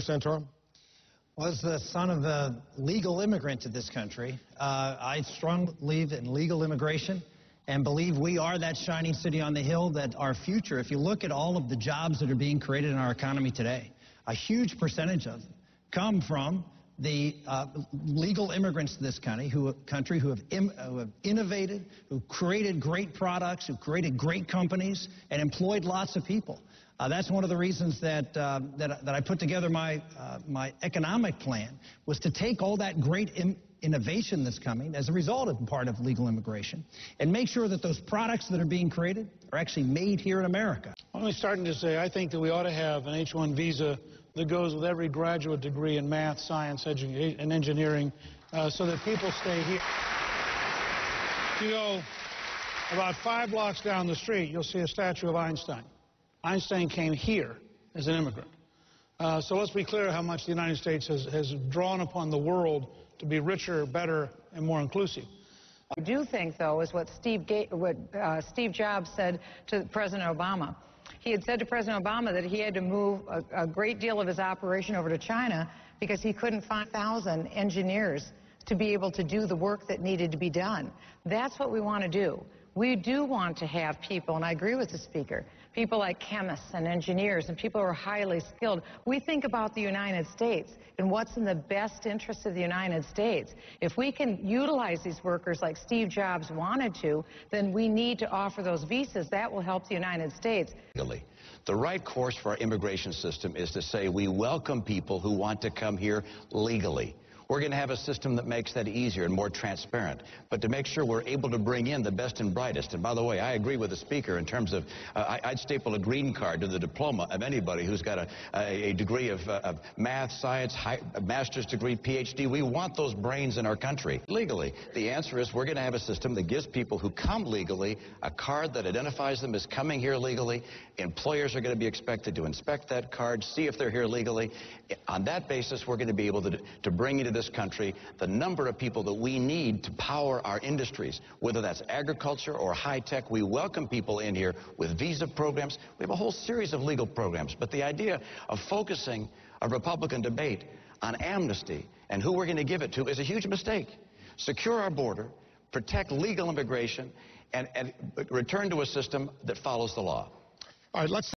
Santorum? Was the son of a legal immigrant to this country. Uh, I strongly believe in legal immigration and believe we are that shining city on the hill that our future, if you look at all of the jobs that are being created in our economy today, a huge percentage of them come from the uh, legal immigrants to this country who, country who, have Im, who have innovated, who created great products, who created great companies, and employed lots of people. Uh, that's one of the reasons that, uh, that, that, I put together my, uh, my economic plan, was to take all that great innovation that's coming as a result of part of legal immigration and make sure that those products that are being created are actually made here in America. I'm only starting to say I think that we ought to have an H-1 visa that goes with every graduate degree in math, science, and engineering uh, so that people stay here. You go about five blocks down the street, you'll see a statue of Einstein. Einstein came here as an immigrant. Uh, so let's be clear how much the United States has, has drawn upon the world to be richer, better, and more inclusive. I do think, though, is what Steve, Ga what, uh, Steve Jobs said to President Obama. He had said to President Obama that he had to move a, a great deal of his operation over to China because he couldn't find 1,000 engineers to be able to do the work that needed to be done. That's what we want to do. We do want to have people, and I agree with the speaker, people like chemists and engineers and people who are highly skilled. We think about the United States and what's in the best interest of the United States. If we can utilize these workers like Steve Jobs wanted to, then we need to offer those visas. That will help the United States. The right course for our immigration system is to say we welcome people who want to come here legally. We're going to have a system that makes that easier and more transparent, but to make sure we're able to bring in the best and brightest. And by the way, I agree with the speaker in terms of uh, I, would staple a green card to the diploma of anybody who's got a, a, degree of, uh, of, math, science, high, master's degree, PhD. We want those brains in our country legally. The answer is we're going to have a system that gives people who come legally a card that identifies them as coming here legally. Employers are going to be expected to inspect that card, see if they're here legally. On that basis, we're going to be able to, to bring into this country the number of people that we need to power our industries, whether that's agriculture or high tech. We welcome people in here with visa programs. We have a whole series of legal programs. But the idea of focusing a Republican debate on amnesty and who we're going to give it to is a huge mistake. Secure our border, protect legal immigration, and, and return to a system that follows the law. All right, let's